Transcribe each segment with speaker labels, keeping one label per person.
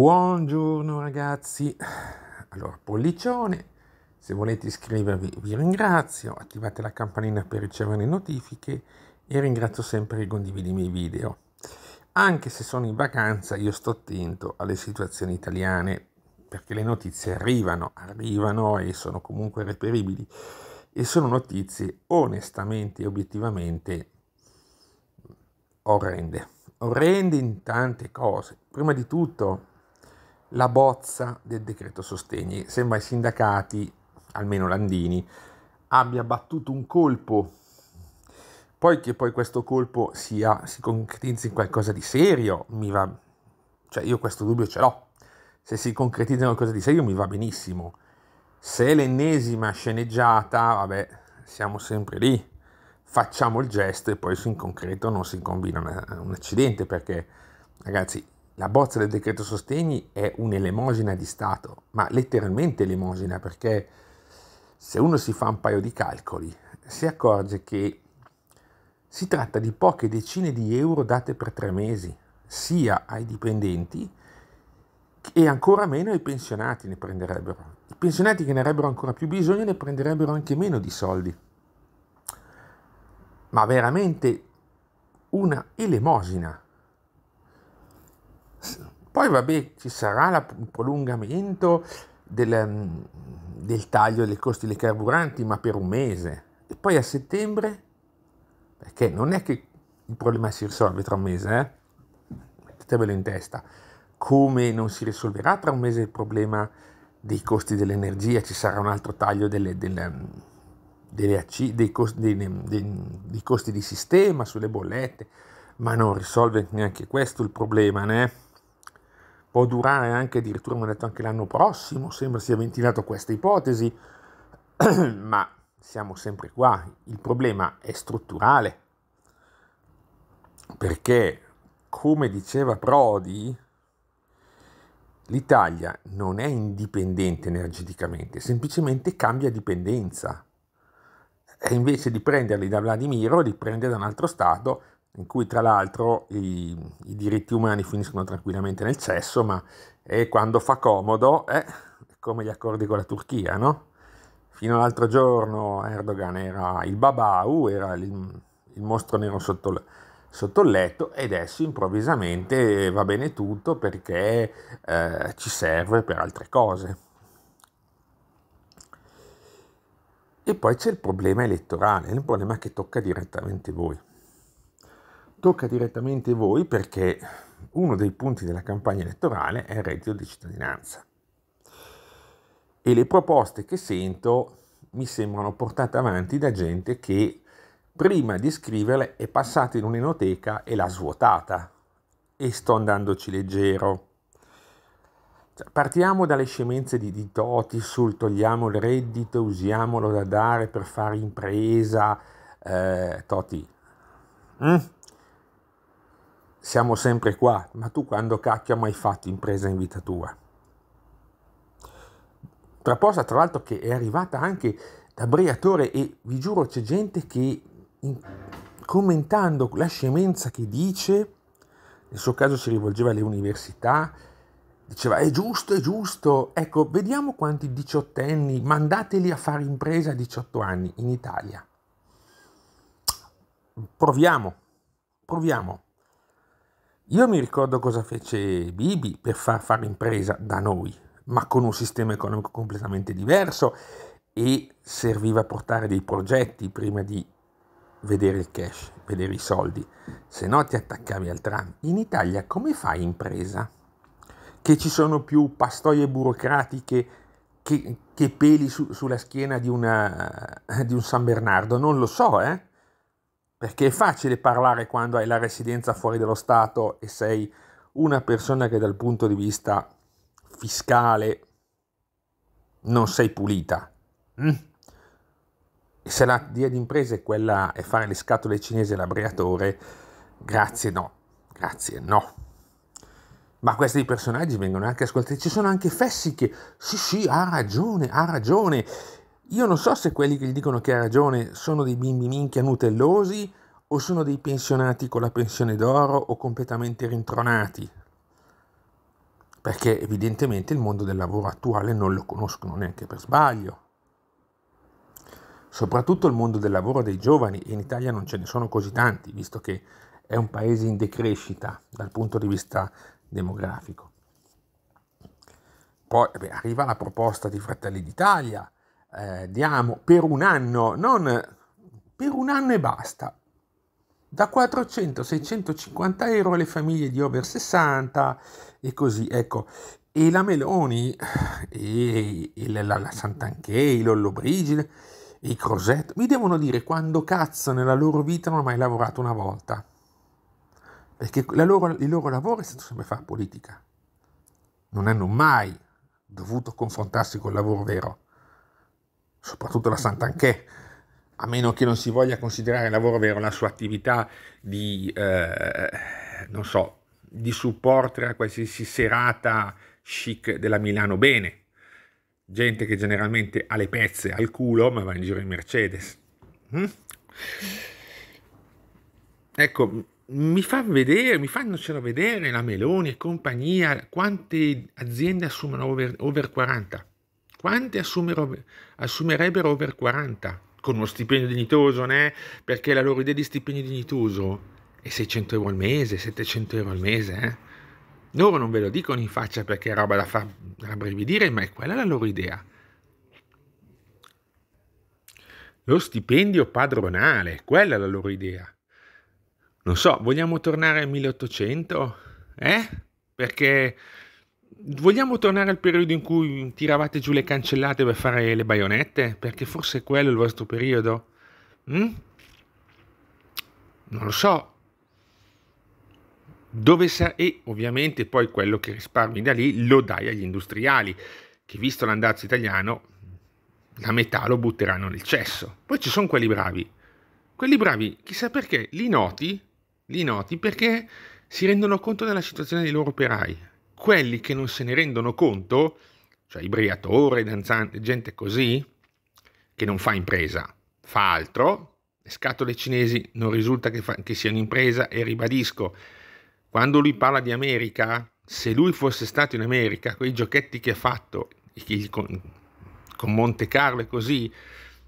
Speaker 1: Buongiorno ragazzi, allora pollicione, se volete iscrivervi vi ringrazio, attivate la campanella per ricevere notifiche e ringrazio sempre chi condivide i miei video. Anche se sono in vacanza io sto attento alle situazioni italiane perché le notizie arrivano, arrivano e sono comunque reperibili e sono notizie onestamente e obiettivamente orrende, orrende in tante cose. Prima di tutto la bozza del decreto sostegni. Sembra ai sindacati, almeno Landini, abbia battuto un colpo. Poi che poi questo colpo sia, si concretizzi in qualcosa di serio, mi va... Cioè io questo dubbio ce l'ho. Se si concretizza in qualcosa di serio mi va benissimo. Se è l'ennesima sceneggiata, vabbè, siamo sempre lì. Facciamo il gesto e poi in concreto non si combina un accidente perché, ragazzi, la bozza del decreto sostegni è un'elemosina di Stato, ma letteralmente elemosina perché se uno si fa un paio di calcoli si accorge che si tratta di poche decine di euro date per tre mesi, sia ai dipendenti e ancora meno ai pensionati ne prenderebbero. I pensionati che ne avrebbero ancora più bisogno ne prenderebbero anche meno di soldi. Ma veramente una elemosina. Poi vabbè, ci sarà il prolungamento del, mm, del, taglio dei costi dei carburanti, ma per un mese. E poi a settembre, perché non è che il problema si risolve tra un mese, eh? mettetevelo in testa, come non si risolverà tra un mese il problema dei costi dell'energia, ci sarà un altro taglio delle, delle, mm, delle, dei, costi, dei, dei, costi di sistema sulle bollette, ma non risolve neanche questo il problema, né? Può durare anche addirittura, mi hanno detto anche l'anno prossimo, sembra sia ventilato questa ipotesi, ma siamo sempre qua, il problema è strutturale, perché come diceva Prodi, l'Italia non è indipendente energeticamente, semplicemente cambia dipendenza. E invece di prenderli da Vladimiro, li prende da un altro Stato in cui tra l'altro i, i, diritti umani finiscono tranquillamente nel cesso, ma è quando fa comodo, eh, come gli accordi con la Turchia, no? Fino all'altro giorno Erdogan era il babau, era il, il mostro nero sotto, sotto, il letto e adesso improvvisamente va bene tutto perché eh, ci serve per altre cose. E poi c'è il problema elettorale, il problema che tocca direttamente voi tocca direttamente voi perché uno dei punti della campagna elettorale è il reddito di cittadinanza. E le proposte che sento mi sembrano portate avanti da gente che prima di scriverle è passata in un'enoteca e l'ha svuotata. E sto andandoci leggero. Cioè, partiamo dalle scemenze di, di Toti sul togliamo il reddito, usiamolo da dare per fare impresa. Eh, Toti, mm? Siamo sempre qua, ma tu quando cacchio hai mai fatto impresa in vita tua? Tra posa, tra l'altro, che è arrivata anche da Briatore e vi giuro c'è gente che in, commentando la scemenza che dice, nel suo caso si rivolgeva alle università, diceva è giusto, è giusto, ecco, vediamo quanti diciottenni, mandateli a fare impresa a 18 anni in Italia. Proviamo, proviamo. Io mi ricordo cosa fece Bibi per far fare impresa da noi, ma con un sistema economico completamente diverso e serviva a portare dei progetti prima di vedere il cash, vedere i soldi, se no ti attaccavi al tram. In Italia come fai impresa? Che ci sono più pastoie burocratiche che, che peli su, sulla schiena di, una, di un San Bernardo? Non lo so, eh? Perché è facile parlare quando hai la residenza fuori dallo Stato e sei una persona che dal punto di vista fiscale non sei pulita. Mm? E se la via d'impresa è quella è fare le scatole cinesi all'abriatore, grazie no, grazie no. Ma questi personaggi vengono anche ascoltati. Ci sono anche fessi che, sì sì, ha ragione, ha ragione. Io non so se quelli che gli dicono che ha ragione sono dei bimbi minchia nutellosi o sono dei pensionati con la pensione d'oro o completamente rintronati. perché evidentemente il mondo del lavoro attuale non lo conoscono neanche per sbaglio. Soprattutto il mondo del lavoro dei giovani, e in Italia non ce ne sono così tanti, visto che è un paese in decrescita dal punto di vista demografico. Poi beh, arriva la proposta di Fratelli d'Italia, eh, diamo per un anno, non per un anno e basta, da 400-650 euro alle famiglie di over 60 e così, ecco. E la Meloni, e, e la, la Sant'Anché, i Lollobrigide, i Crosetto, mi devono dire quando cazzo nella loro vita non hanno mai lavorato una volta. Perché loro, il loro lavoro è stato sempre fare politica. Non hanno mai dovuto confrontarsi col lavoro vero, soprattutto la Sant'Anché, a meno che non si voglia considerare lavoro vero la sua attività di, eh, non so, di supporto a qualsiasi serata chic della Milano Bene. Gente che generalmente ha le pezze al culo, ma va in giro in Mercedes. Mm? Ecco, mi fa vedere, mi fanno vedere la Meloni e compagnia quante aziende assumono over, over 40. Quante assumerebbero over 40? Con uno stipendio dignitoso, né? Perché la loro idea di stipendio dignitoso è 600 euro al mese, 700 euro al mese, eh? Loro non ve lo dicono in faccia perché è roba da far rabbrividire, ma è quella la loro idea. Lo stipendio padronale, quella è la loro idea. Non so, vogliamo tornare al 1800? Eh? Perché vogliamo tornare al periodo in cui tiravate giù le cancellate per fare le baionette? Perché forse quello è il vostro periodo? Mm? Non lo so. Dove sa- e ovviamente poi quello che risparmi da lì lo dai agli industriali, che visto l'andazzo italiano, la metà lo butteranno nel cesso. Poi ci sono quelli bravi. Quelli bravi, chissà perché, li noti li noti perché si rendono conto della situazione dei loro operai. Quelli che non se ne rendono conto, cioè i briatori, danzanti, gente così, che non fa impresa, fa altro, le scatole cinesi non risulta che, fa, che siano impresa e ribadisco, quando lui parla di America, se lui fosse stato in America, quei giochetti che ha fatto con, con Monte Carlo e così,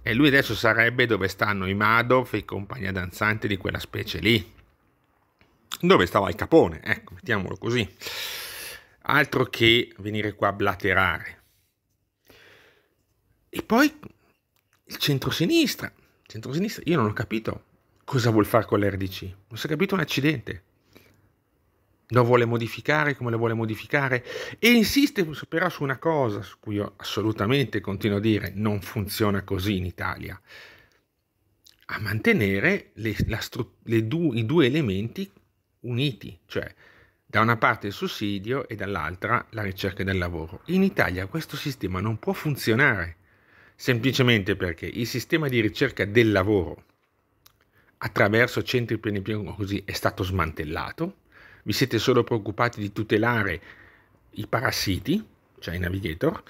Speaker 1: e lui adesso sarebbe dove stanno i Madoff e i compagnia danzanti di quella specie lì dove stava il capone, ecco, mettiamolo così. Altro che venire qua a blaterare. E poi il centro-sinistra. Centro-sinistra, io non ho capito cosa vuol fare con l'RDC. Non si è capito un accidente. Lo vuole modificare come lo vuole modificare e insiste però su una cosa su cui io assolutamente continuo a dire non funziona così in Italia. A mantenere le, stru- le du- i due elementi uniti, cioè da una parte il sussidio e dall'altra la ricerca del lavoro. In Italia questo sistema non può funzionare, semplicemente perché il sistema di ricerca del lavoro attraverso centri così è stato smantellato, vi siete solo preoccupati di tutelare i parassiti, cioè i navigator,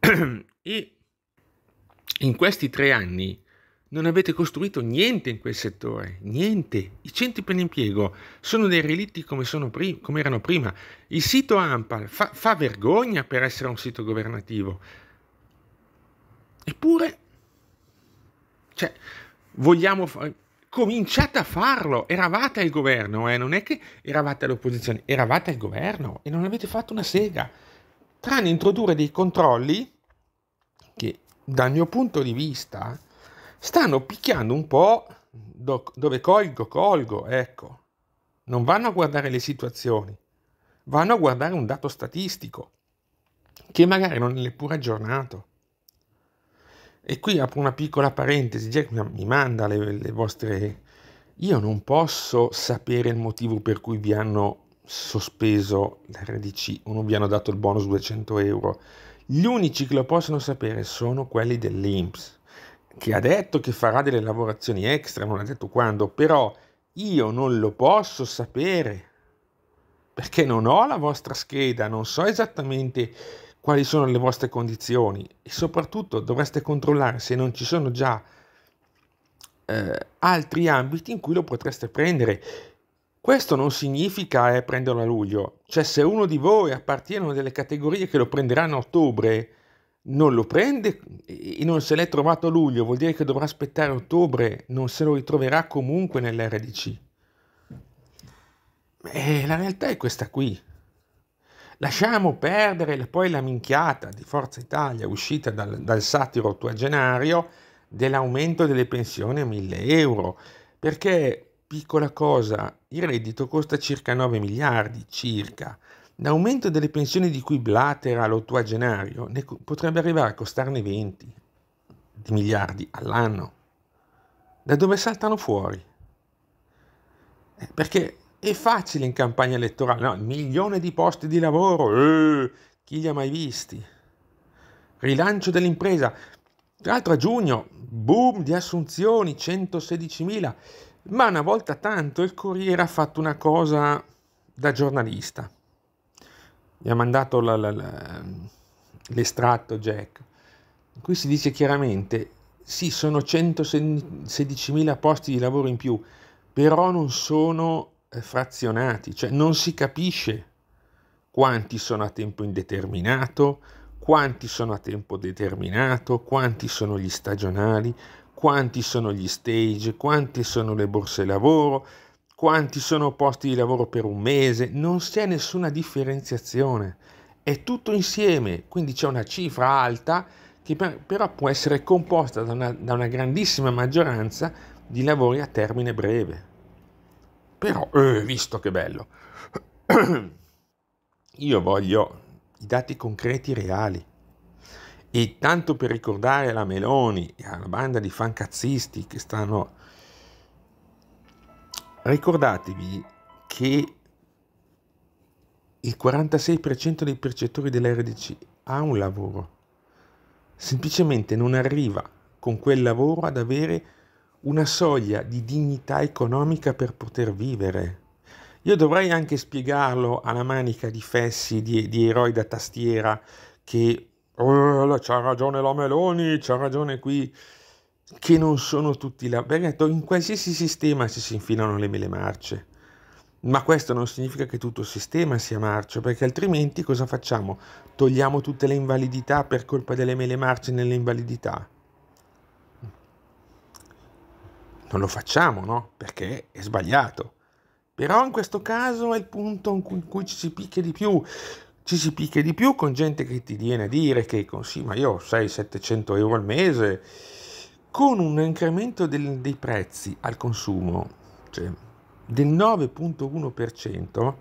Speaker 1: e in questi tre anni non avete costruito niente in quel settore, niente. I centri per l'impiego sono dei relitti come, prim- come erano prima. Il sito AMPAL fa, fa vergogna per essere un sito governativo. Eppure, cioè, vogliamo... Cominciate a farlo, eravate al governo, eh? non è che eravate all'opposizione, eravate al governo e non avete fatto una sega, tranne introdurre dei controlli che dal mio punto di vista stanno picchiando un po' dove colgo, colgo, ecco. Non vanno a guardare le situazioni, vanno a guardare un dato statistico che magari non è neppure aggiornato. E qui apro una piccola parentesi, Jack mi manda le, le vostre... Io non posso sapere il motivo per cui vi hanno sospeso l'RDC o non vi hanno dato il bonus 200 euro. Gli unici che lo possono sapere sono quelli dell'INPS che ha detto che farà delle lavorazioni extra, non ha detto quando, però io non lo posso sapere perché non ho la vostra scheda, non so esattamente quali sono le vostre condizioni e soprattutto dovreste controllare se non ci sono già eh, altri ambiti in cui lo potreste prendere. Questo non significa eh, prenderlo a luglio, cioè se uno di voi appartiene a delle categorie che lo prenderanno a ottobre, non lo prende e non se l'è trovato a luglio, vuol dire che dovrà aspettare ottobre, non se lo ritroverà comunque nell'RDC. E la realtà è questa qui. Lasciamo perdere poi la minchiata di Forza Italia uscita dal, dal satiro ottuagenario dell'aumento delle pensioni a 1000 euro, perché piccola cosa, il reddito costa circa 9 miliardi, circa. L'aumento delle pensioni di cui blatera l'ottuagenario potrebbe arrivare a costarne 20 di miliardi all'anno. Da dove saltano fuori? Eh, perché è facile in campagna elettorale, no, milione di posti di lavoro, eh, chi li ha mai visti? Rilancio dell'impresa, tra l'altro a giugno, boom di assunzioni, 116.000, ma una volta tanto il Corriere ha fatto una cosa da giornalista. Mi ha mandato la, la, la, l'estratto Jack, in cui si dice chiaramente, sì, sono 116.000 posti di lavoro in più, però non sono eh, frazionati, cioè non si capisce quanti sono a tempo indeterminato, quanti sono a tempo determinato, quanti sono gli stagionali, quanti sono gli stage, quanti sono le borse lavoro, quanti sono posti di lavoro per un mese, non c'è nessuna differenziazione, è tutto insieme, quindi c'è una cifra alta che per, però può essere composta da una, da una, grandissima maggioranza di lavori a termine breve. Però, eh, visto che bello, io voglio i dati concreti reali. E tanto per ricordare alla Meloni e alla banda di fancazzisti che stanno... Ricordatevi che il 46% dei percettori dell'RDC ha un lavoro. Semplicemente non arriva con quel lavoro ad avere una soglia di dignità economica per poter vivere. Io dovrei anche spiegarlo alla manica di fessi, di, di eroi da tastiera, che oh, c'ha ragione la Meloni, c'ha ragione qui, che non sono tutti là. Perché in qualsiasi sistema ci si infilano le mele marce. Ma questo non significa che tutto il sistema sia marcio, perché altrimenti cosa facciamo? Togliamo tutte le invalidità per colpa delle mele marce nelle invalidità? Non lo facciamo, no? Perché è sbagliato. Però in questo caso è il punto in cui, ci si picchia di più. Ci si picchia di più con gente che ti viene a dire che sì, ma io ho 600-700 euro al mese, con un incremento del, dei prezzi al consumo cioè, del 9.1%,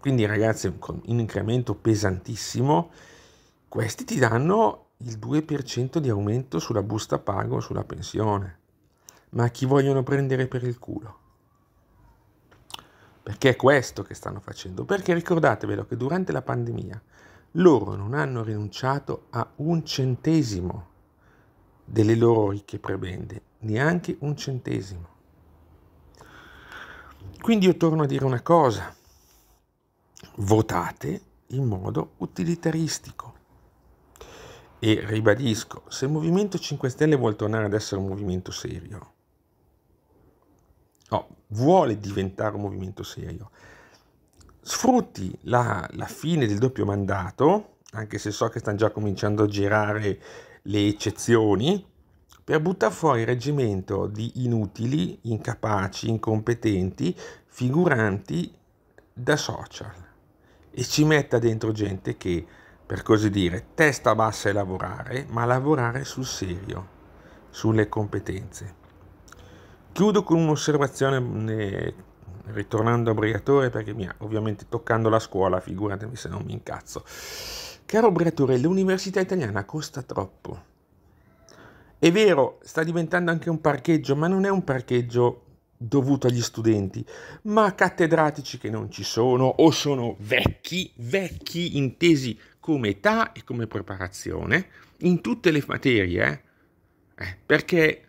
Speaker 1: quindi ragazzi con un incremento pesantissimo, questi ti danno il 2% di aumento sulla busta pago sulla pensione. Ma chi vogliono prendere per il culo? Perché è questo che stanno facendo. Perché ricordatevelo che durante la pandemia loro non hanno rinunciato a un centesimo delle loro ricche prebende, neanche un centesimo. Quindi io torno a dire una cosa, votate in modo utilitaristico. E ribadisco, se il Movimento 5 Stelle vuole tornare ad essere un movimento serio, no, vuole diventare un movimento serio, sfrutti la, la fine del doppio mandato, anche se so che stanno già cominciando a girare le eccezioni, per buttare fuori il reggimento di inutili, incapaci, incompetenti, figuranti da social e ci metta dentro gente che, per così dire, testa bassa e lavorare, ma lavorare sul serio, sulle competenze. Chiudo con un'osservazione, ritornando a Briatore, perché mi ha ovviamente toccando la scuola, figuratevi se non mi incazzo. Caro Briatore, l'università italiana costa troppo. È vero, sta diventando anche un parcheggio, ma non è un parcheggio dovuto agli studenti, ma a cattedratici che non ci sono o sono vecchi, vecchi intesi come età e come preparazione in tutte le materie. Eh? Eh, perché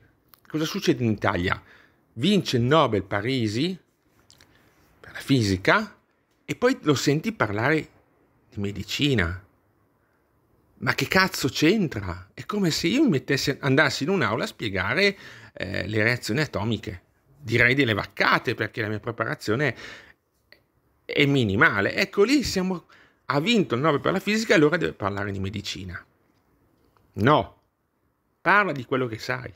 Speaker 1: cosa succede in Italia? vince il Nobel Parisi per la fisica e poi lo senti parlare di medicina. Ma che cazzo c'entra? È come se io mi mettessi, andassi in un'aula a spiegare eh, le reazioni atomiche. direi delle vaccate perché la mia preparazione è minimale. Ecco lì siamo, ha vinto il 9 per la fisica allora deve parlare di medicina. No, parla di quello che sai.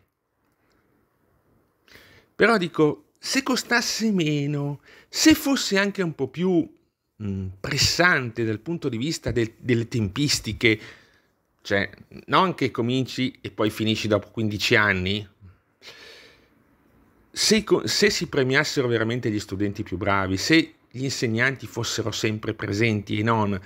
Speaker 1: Però dico, se costasse meno, se fosse anche un po' più mh, mm, pressante dal punto di vista del, delle tempistiche, cioè non che cominci e poi finisci dopo 15 anni, se, se, si premiassero veramente gli studenti più bravi, se gli insegnanti fossero sempre presenti e non,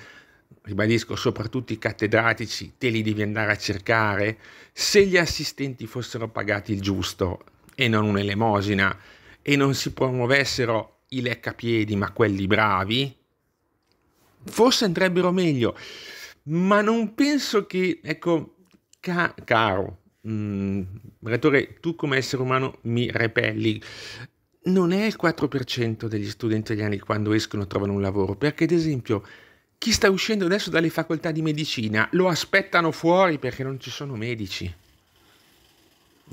Speaker 1: ribadisco, soprattutto i cattedratici, te li devi andare a cercare, se gli assistenti fossero pagati il giusto e non un'elemosina e non si promuovessero i leccapiedi ma quelli bravi, forse andrebbero meglio, ma non penso che, ecco, ca- caro, mm, rettore, tu come essere umano mi repelli. Non è il 4% degli studenti italiani quando escono trovano un lavoro, perché ad esempio chi sta uscendo adesso dalle facoltà di medicina lo aspettano fuori perché non ci sono medici.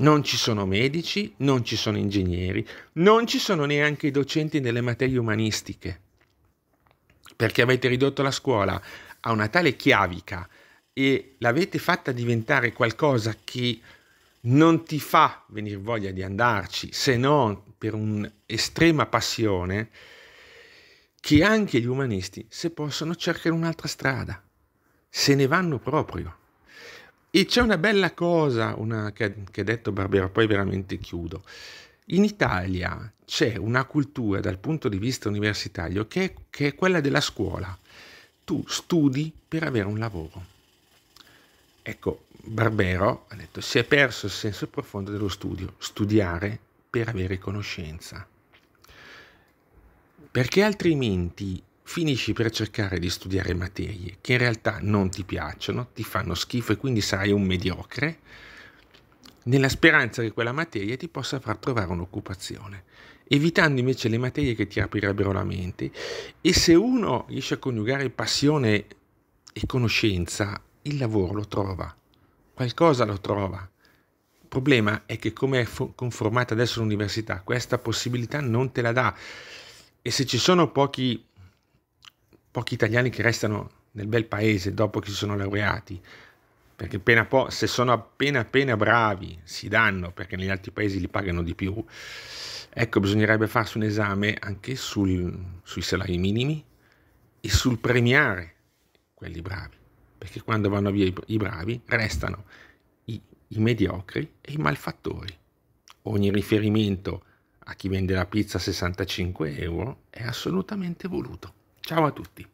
Speaker 1: Non ci sono medici, non ci sono ingegneri, non ci sono neanche i docenti nelle materie umanistiche, perché avete ridotto la scuola a una tale chiavica e l'avete fatta diventare qualcosa che non ti fa venire voglia di andarci se non per un'estrema passione, che anche gli umanisti, se possono, cercano un'altra strada, se ne vanno proprio. E c'è una bella cosa una, che, ha detto Barbero, poi veramente chiudo. In Italia c'è una cultura dal punto di vista universitario che che è quella della scuola. Tu studi per avere un lavoro Ecco, Barbero ha detto si è perso il senso profondo dello studio, studiare per avere conoscenza. Perché altrimenti finisci per cercare di studiare materie che in realtà non ti piacciono, ti fanno schifo e quindi sarai un mediocre, nella speranza che quella materia ti possa far trovare un'occupazione, evitando invece le materie che ti aprirebbero la mente. E se uno riesce a coniugare passione e conoscenza, il lavoro lo trova, qualcosa lo trova. Il problema è che come è conformata adesso l'università, questa possibilità non te la dà. E se ci sono pochi, pochi italiani che restano nel bel paese dopo che si sono laureati, perché appena po- se sono appena appena bravi si danno, perché negli altri paesi li pagano di più, ecco bisognerebbe farsi un esame anche sul, sui salari minimi e sul premiare quelli bravi perché quando vanno via i, i bravi restano i, i mediocri e i malfattori. Ogni riferimento a chi vende la pizza a 65 euro è assolutamente voluto. Ciao a tutti.